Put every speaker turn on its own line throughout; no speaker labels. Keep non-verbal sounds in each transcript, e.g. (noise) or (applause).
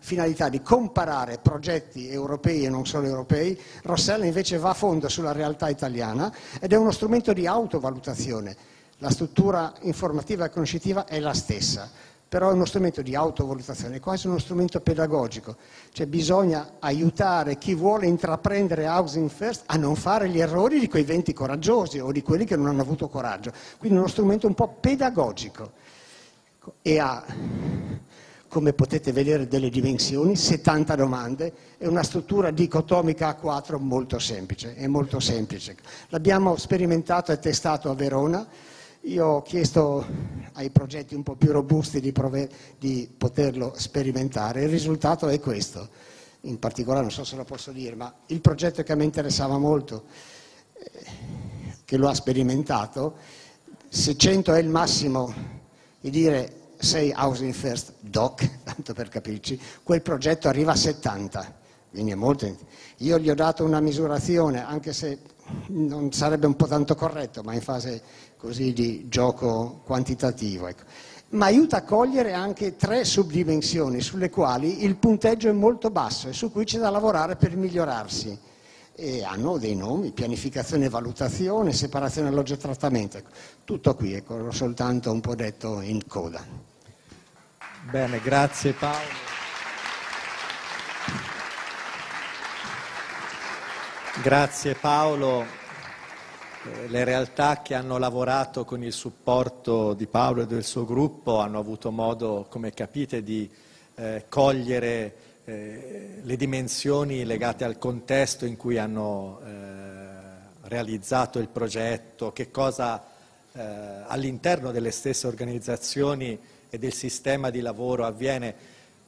finalità di comparare progetti europei e non solo europei, Rossella invece va a fondo sulla realtà italiana ed è uno strumento di autovalutazione. La struttura informativa e conoscitiva è la stessa, però è uno strumento di autovalutazione, è quasi uno strumento pedagogico, cioè bisogna aiutare chi vuole intraprendere Housing First a non fare gli errori di quei venti coraggiosi o di quelli che non hanno avuto coraggio, quindi è uno strumento un po' pedagogico. E ha, come potete vedere, delle dimensioni, 70 domande e una struttura dicotomica A4 molto semplice, è molto semplice. L'abbiamo sperimentato e testato a Verona, io ho chiesto ai progetti un po' più robusti di, di poterlo sperimentare, il risultato è questo. In particolare, non so se lo posso dire, ma il progetto che mi interessava molto, eh, che lo ha sperimentato, se 100 è il massimo di dire sei housing first doc, (laughs) tanto per capirci, quel progetto arriva a 70. Quindi è molto. Io gli ho dato una misurazione, anche se non sarebbe un po' tanto corretto, ma in fase così di gioco quantitativo. Ecco. Ma aiuta a cogliere anche tre subdimensioni sulle quali il punteggio è molto basso e su cui c'è da lavorare per migliorarsi. E hanno dei nomi, pianificazione e valutazione, separazione alloggio e trattamento. Ecco. Tutto qui, ecco, l'ho soltanto un po' detto in coda.
Bene, grazie Paolo. Grazie Paolo. Eh, le realtà che hanno lavorato con il supporto di Paolo e del suo gruppo hanno avuto modo, come capite, di eh, cogliere eh, le dimensioni legate al contesto in cui hanno eh, realizzato il progetto, che cosa eh, all'interno delle stesse organizzazioni e del sistema di lavoro avviene,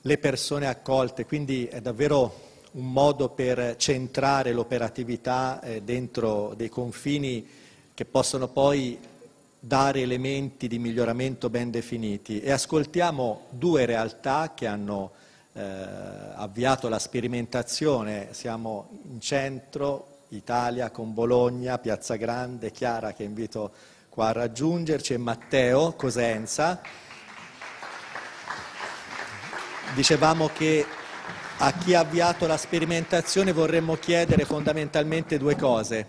le persone accolte, quindi è davvero un modo per centrare l'operatività eh, dentro dei confini che possono poi dare elementi di miglioramento ben definiti. E ascoltiamo due realtà che hanno eh, avviato la sperimentazione. Siamo in centro Italia con Bologna, Piazza Grande, Chiara che invito qua a raggiungerci e Matteo Cosenza. Dicevamo che a chi ha avviato la sperimentazione vorremmo chiedere fondamentalmente due cose.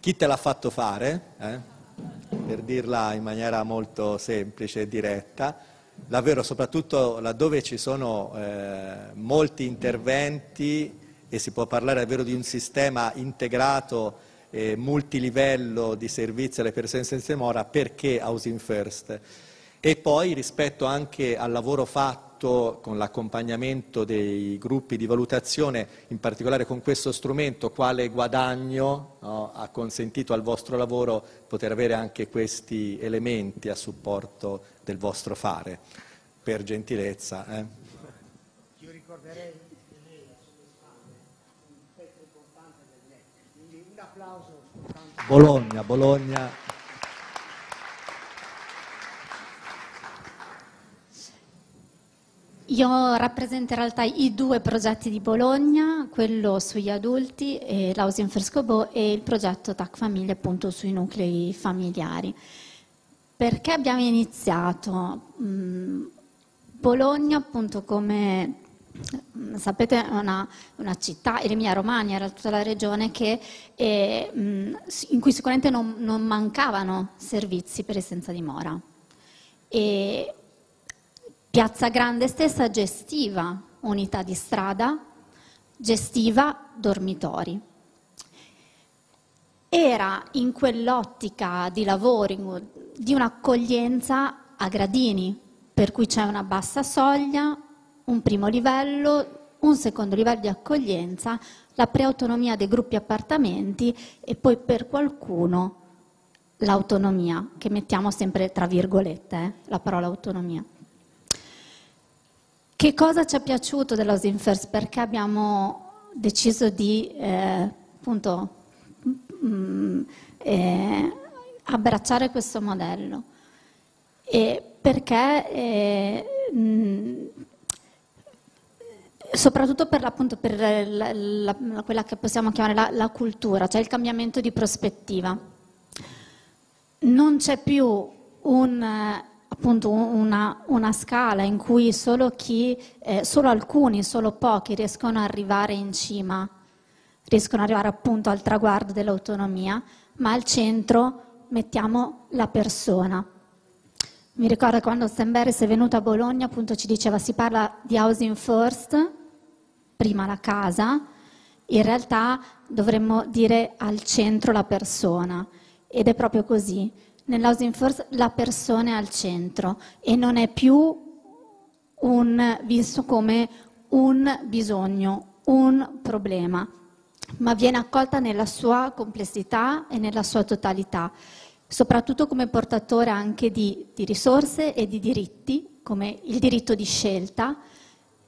Chi te l'ha fatto fare, eh? per dirla in maniera molto semplice e diretta, davvero soprattutto laddove ci sono eh, molti interventi e si può parlare davvero di un sistema integrato e multilivello di servizi alle persone senza dimora, perché Housing First? E poi rispetto anche al lavoro fatto fatto con l'accompagnamento dei gruppi di valutazione, in particolare con questo strumento, quale guadagno no, ha consentito al vostro lavoro poter avere anche questi elementi a supporto del vostro fare, per gentilezza. Eh. Io ricorderei un pezzo importante del net, quindi un applauso. Bologna, Bologna.
Io rappresento in realtà i due progetti di Bologna, quello sugli adulti, e l'Housing Frescobo e il progetto TAC Famiglia appunto sui nuclei familiari. Perché abbiamo iniziato? Mm, Bologna appunto come mm, sapete è una, una città, Emilia Romagna era tutta la regione che, eh, in cui sicuramente non, non mancavano servizi per i senza dimora. E Piazza Grande stessa gestiva unità di strada, gestiva dormitori. Era in quell'ottica di lavori, di un'accoglienza a gradini, per cui c'è una bassa soglia, un primo livello, un secondo livello di accoglienza, la preautonomia dei gruppi appartamenti e poi per qualcuno l'autonomia, che mettiamo sempre tra virgolette, eh, la parola autonomia. Che cosa ci è piaciuto dell'Housing First? Perché abbiamo deciso di eh, appunto, mh, mm, eh, abbracciare questo modello? E perché eh, mh, mm, soprattutto per, appunto, per la, la, quella che possiamo chiamare la, la, cultura, cioè il cambiamento di prospettiva. Non c'è più un appunto una, una, scala in cui solo, chi, eh, solo alcuni, solo pochi riescono ad arrivare in cima, riescono ad arrivare appunto al traguardo dell'autonomia, ma al centro mettiamo la persona. Mi ricordo quando Stemberis è venuto a Bologna, appunto ci diceva si parla di housing first, prima la casa, in realtà dovremmo dire al centro la persona ed è proprio così. Nell'housing first la persona è al centro e non è più un, visto come un bisogno, un problema, ma viene accolta nella sua complessità e nella sua totalità, soprattutto come portatore anche di, di risorse e di diritti, come il diritto di scelta,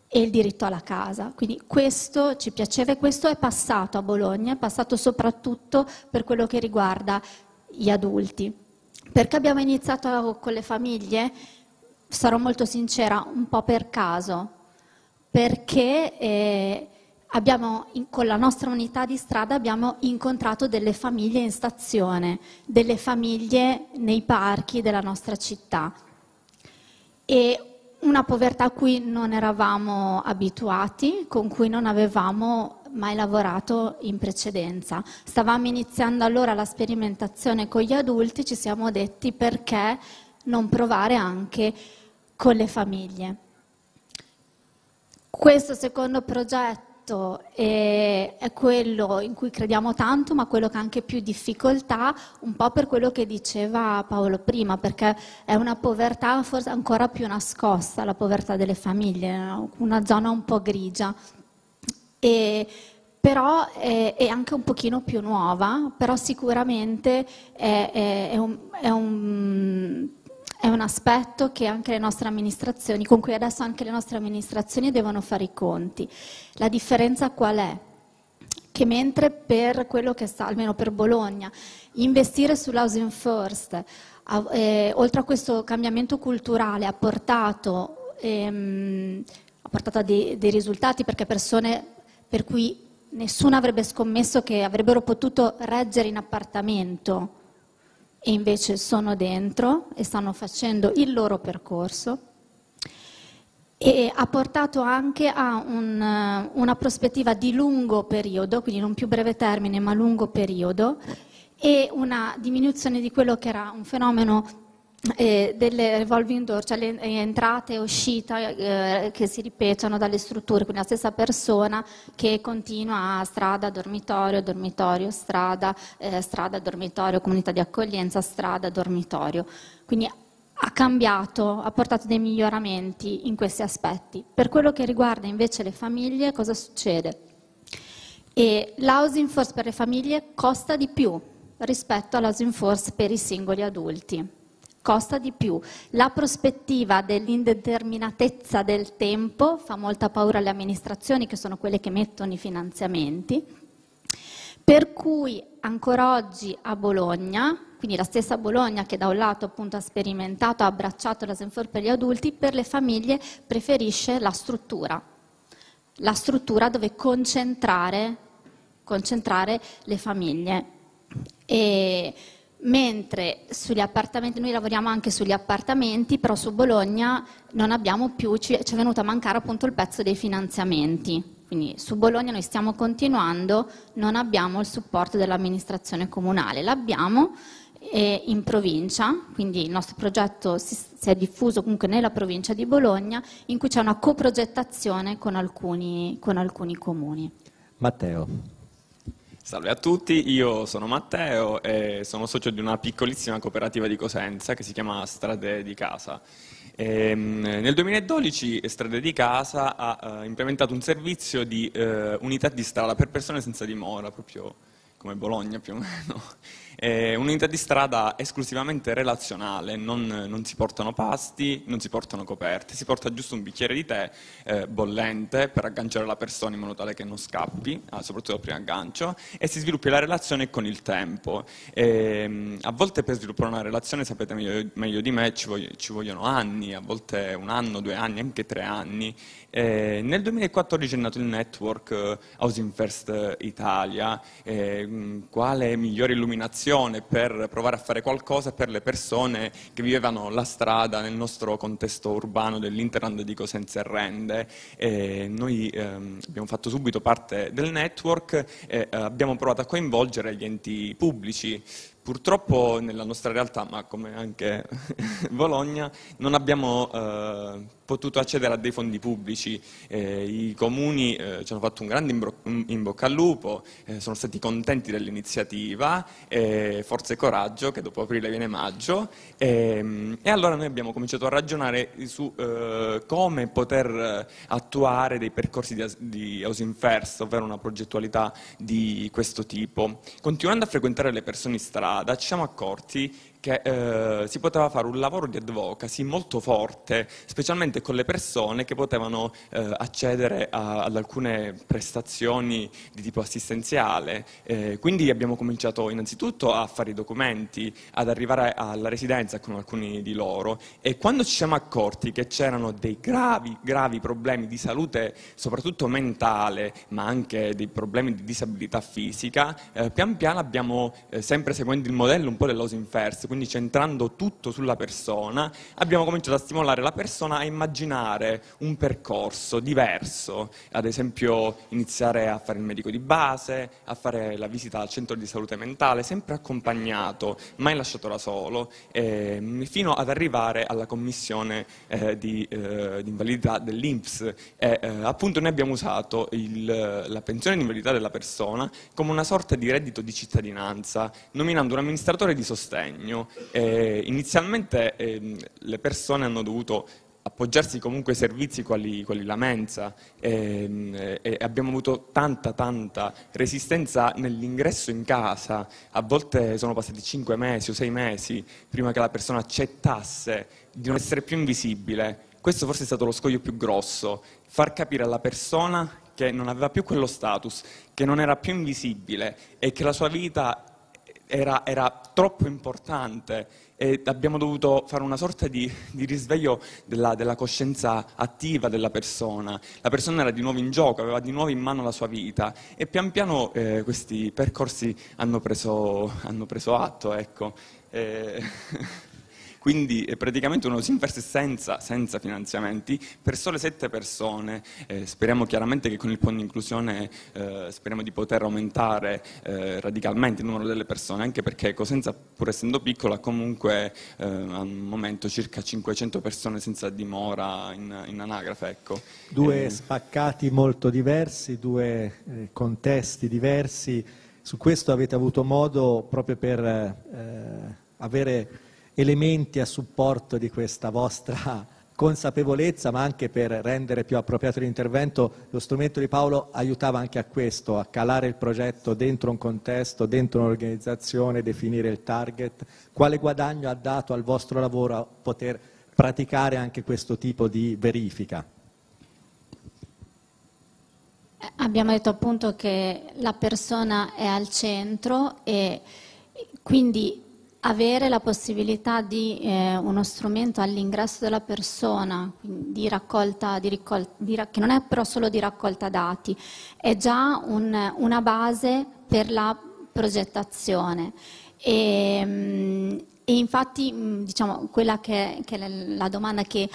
e il diritto alla casa. Quindi questo ci piaceva e questo è passato a Bologna, è passato soprattutto per quello che riguarda gli adulti. Perché abbiamo iniziato con le famiglie? Sarò molto sincera, un po' per caso, perché eh, abbiamo, con la nostra unità di strada abbiamo incontrato delle famiglie in stazione, delle famiglie nei parchi della nostra città. E una povertà a cui non eravamo abituati, con cui non avevamo mai lavorato in precedenza. Stavamo iniziando allora la sperimentazione con gli adulti, ci siamo detti perché non provare anche con le famiglie. Questo secondo progetto è, quello in cui crediamo tanto, ma quello che ha anche più difficoltà, un po' per quello che diceva Paolo prima, perché è una povertà forse ancora più nascosta, la povertà delle famiglie, una zona un po' grigia. E, però è, è, anche un pochino più nuova, però sicuramente è, è un, un è un aspetto che anche le nostre amministrazioni, con cui adesso anche le nostre amministrazioni devono fare i conti. La differenza qual è? Che mentre per quello che sta, almeno per Bologna, investire sull'housing first, eh, oltre a questo cambiamento culturale, ha portato, ehm, ha portato a dei, dei risultati perché persone per cui nessuno avrebbe scommesso che avrebbero potuto reggere in appartamento. E invece sono dentro e stanno facendo il loro percorso. E ha portato anche a un, una prospettiva di lungo periodo, quindi non più breve termine ma lungo periodo, e una diminuzione di quello che era un fenomeno eh, delle revolving door, cioè le entrate e uscite eh, che si ripetono dalle strutture, quindi la stessa persona che continua a strada, dormitorio, dormitorio, strada, eh, strada, dormitorio, comunità di accoglienza, strada, dormitorio. Quindi ha cambiato, ha portato dei miglioramenti in questi aspetti. Per quello che riguarda invece le famiglie, cosa succede? E l'housing force per le famiglie costa di più rispetto all'housing force per i singoli adulti costa di più. La prospettiva dell'indeterminatezza del tempo fa molta paura alle amministrazioni che sono quelle che mettono i finanziamenti, per cui ancora oggi a Bologna, quindi la stessa Bologna che da un lato appunto ha sperimentato, ha abbracciato la Senfor per gli adulti, per le famiglie preferisce la struttura, la struttura dove concentrare, concentrare le famiglie. E mentre sugli appartamenti, noi lavoriamo anche sugli appartamenti, però su Bologna non abbiamo più, ci, è venuto a mancare appunto il pezzo dei finanziamenti. Quindi su Bologna noi stiamo continuando, non abbiamo il supporto dell'amministrazione comunale, l'abbiamo eh, in provincia, quindi il nostro progetto si, si, è diffuso comunque nella provincia di Bologna, in cui c'è una coprogettazione con alcuni, con alcuni comuni.
Matteo.
Salve a tutti, io sono Matteo e sono socio di una piccolissima cooperativa di Cosenza che si chiama Strade di Casa. E, ehm, nel 2012 Strade di Casa ha uh, implementato un servizio di uh, unità di strada per persone senza dimora, proprio come Bologna più o meno. È un'unità di strada esclusivamente relazionale, non, non, si portano pasti, non si portano coperte, si porta giusto un bicchiere di tè eh, bollente per agganciare la persona in modo tale che non scappi, ah, soprattutto al primo aggancio, e si sviluppi la relazione con il tempo. E, ehm, a volte per sviluppare una relazione, sapete meglio, meglio di me, ci, voglio, ci, vogliono anni, a volte un anno, due anni, anche tre anni. E nel 2014 è nato il network eh, Housing First Italia, eh, quale migliore illuminazione un'occasione per provare a fare qualcosa per le persone che vivevano la strada nel nostro contesto urbano dell'Interland di Cosenza e Rende. E noi ehm, abbiamo fatto subito parte del network e eh, abbiamo provato a coinvolgere gli enti pubblici Purtroppo nella nostra realtà, ma come anche (laughs) Bologna, non abbiamo eh, potuto accedere a dei fondi pubblici. Eh, I comuni eh, ci hanno fatto un grande in bocca al lupo, eh, sono stati contenti dell'iniziativa, forza e coraggio, che dopo aprile viene maggio, ehm, e allora noi abbiamo cominciato a ragionare su eh, come poter attuare dei percorsi di, di housing first, ovvero una progettualità di questo tipo. Continuando a frequentare le persone in strada, ci siamo accorti che eh, si poteva fare un lavoro di advocacy molto forte, specialmente con le persone che potevano eh, accedere a, ad alcune prestazioni di tipo assistenziale. Eh, quindi abbiamo cominciato innanzitutto a fare i documenti, ad arrivare alla residenza con alcuni di loro e quando ci siamo accorti che c'erano dei gravi, gravi problemi di salute, soprattutto mentale, ma anche dei problemi di disabilità fisica, eh, pian piano abbiamo, eh, sempre seguendo il modello un po' dell'Housing First, quindi centrando tutto sulla persona, abbiamo cominciato a stimolare la persona a immaginare un percorso diverso, ad esempio iniziare a fare il medico di base, a fare la visita al centro di salute mentale, sempre accompagnato, mai lasciato da solo, eh, fino ad arrivare alla commissione eh, di, eh, di, invalidità dell'INPS. Eh, appunto noi abbiamo usato il, la pensione di invalidità della persona come una sorta di reddito di cittadinanza, nominando un amministratore di sostegno eh, inizialmente eh, le persone hanno dovuto appoggiarsi comunque ai servizi quali, quali la mensa e, e, abbiamo avuto tanta tanta resistenza nell'ingresso in casa, a volte sono passati cinque mesi o sei mesi prima che la persona accettasse di non essere più invisibile. Questo forse è stato lo scoglio più grosso, far capire alla persona che non aveva più quello status, che non era più invisibile e che la sua vita era, era, troppo importante e abbiamo dovuto fare una sorta di, di risveglio della, della, coscienza attiva della persona. La persona era di nuovo in gioco, aveva di nuovo in mano la sua vita e pian piano eh, questi percorsi hanno preso, hanno preso atto. Ecco. Eh, (laughs) quindi è praticamente uno Simfers senza, senza finanziamenti per sole sette persone. Eh, speriamo chiaramente che con il fondo inclusione eh, speriamo di poter aumentare eh, radicalmente il numero delle persone, anche perché Cosenza, pur essendo piccola, comunque eh, al momento circa 500 persone senza dimora in, in anagrafe. Ecco.
Due eh, spaccati molto diversi, due eh, contesti diversi. Su questo avete avuto modo proprio per avere elementi a supporto di questa vostra consapevolezza, ma anche per rendere più appropriato l'intervento, lo strumento di Paolo aiutava anche a questo, a calare il progetto dentro un contesto, dentro un'organizzazione, definire il target. Quale guadagno ha dato al vostro lavoro poter praticare anche questo tipo di verifica?
Abbiamo detto appunto che la persona è al centro e quindi avere la possibilità di eh, uno strumento all'ingresso della persona, di raccolta, di raccolta di, che non è però solo di raccolta dati, è già un, una base per la progettazione. E, mm, e infatti diciamo, quella che, che, è la domanda che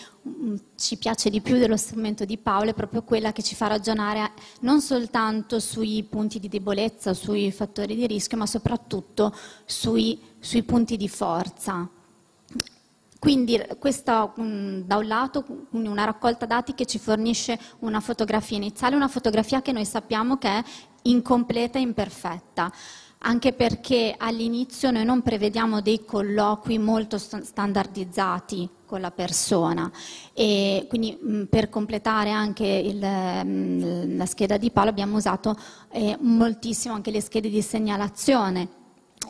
ci piace di più dello strumento di Paolo è proprio quella che ci fa ragionare non soltanto sui punti di debolezza, sui fattori di rischio, ma soprattutto sui, sui punti di forza. Quindi questa da un lato una raccolta dati che ci fornisce una fotografia iniziale, una fotografia che noi sappiamo che è incompleta e imperfetta anche perché all'inizio noi non prevediamo dei colloqui molto standardizzati con la persona e quindi mh, per completare anche il, mh, la scheda di Paolo abbiamo usato eh, moltissimo anche le schede di segnalazione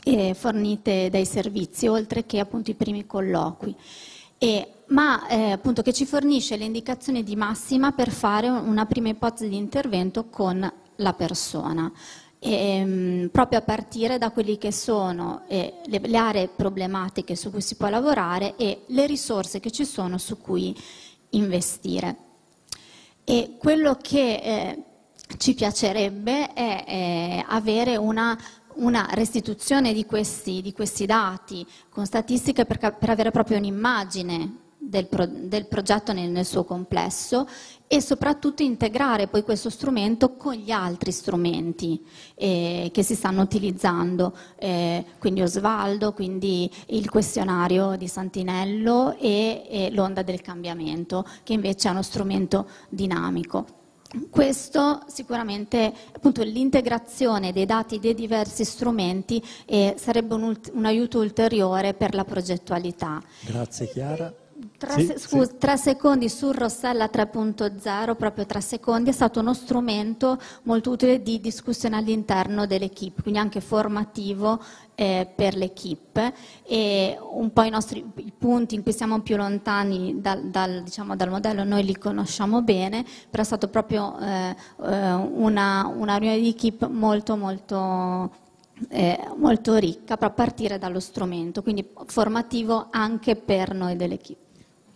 eh, fornite dai servizi oltre che appunto i primi colloqui. E, ma eh, appunto che ci fornisce le indicazioni di massima per fare una prima ipotesi di intervento con la persona ehm, proprio a partire da quelli che sono eh, le, le, aree problematiche su cui si può lavorare e le risorse che ci sono su cui investire. E quello che eh, ci piacerebbe è eh, avere una, una restituzione di questi, di questi dati con statistiche per, per avere proprio un'immagine del, pro, del progetto nel, nel, suo complesso e soprattutto integrare poi questo strumento con gli altri strumenti eh, che si stanno utilizzando, eh, quindi Osvaldo, quindi il questionario di Santinello e, e l'onda del cambiamento, che invece è uno strumento dinamico. Questo sicuramente, appunto, l'integrazione dei dati dei diversi strumenti eh, sarebbe un, un aiuto ulteriore per la progettualità.
Grazie Chiara.
Tre, sì, scusa, sì. tre, secondi su Rossella 3.0, proprio tre secondi, è stato uno strumento molto utile di discussione all'interno dell'equipe, quindi anche formativo eh, per l'equipe e un po' i nostri i punti in cui siamo più lontani dal, dal, diciamo, dal, modello noi li conosciamo bene, però è stato proprio eh, eh una, una riunione di equipe molto molto eh, molto ricca a partire dallo strumento, quindi formativo anche per noi dell'equipe.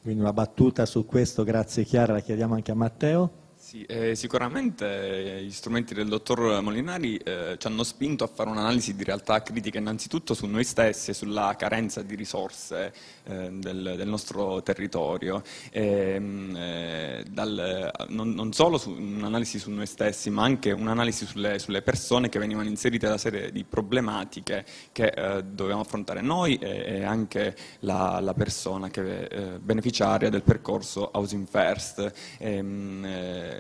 Quindi una battuta su questo, grazie Chiara, la chiediamo anche a Matteo.
Sì, eh, sicuramente eh, gli strumenti del dottor Molinari eh, ci hanno spinto a fare un'analisi di realtà critica innanzitutto su noi stessi e sulla carenza di risorse eh, del, del, nostro territorio, ehm, eh, dal, non, non, solo su, un'analisi su noi stessi ma anche un'analisi sulle, sulle, persone che venivano inserite da serie di problematiche che eh, dovevamo affrontare noi e, e anche la, la, persona che beneficiaria del percorso Housing First. Ehm,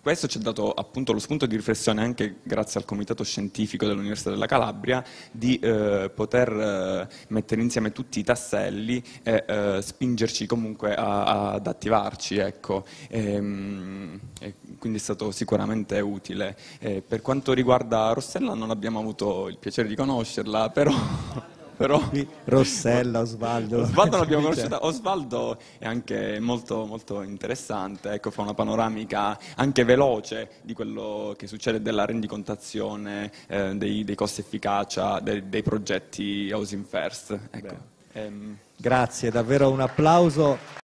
questo ci ha dato appunto lo spunto di riflessione anche grazie al comitato scientifico dell'Università della Calabria di eh, poter eh, mettere insieme tutti i tasselli e eh, spingerci comunque a, a, ad attivarci. Ecco. E, ehm, e quindi è stato sicuramente utile. Eh, per quanto riguarda Rossella non abbiamo avuto il piacere di conoscerla, però (laughs) però...
Rossella, Osvaldo.
Osvaldo l'abbiamo conosciuta, Osvaldo è anche molto, molto interessante, ecco, fa una panoramica anche veloce di quello che succede della rendicontazione, eh, dei, dei, costi efficacia, dei, dei progetti Housing First. Ecco.
Ehm... Grazie, davvero un applauso.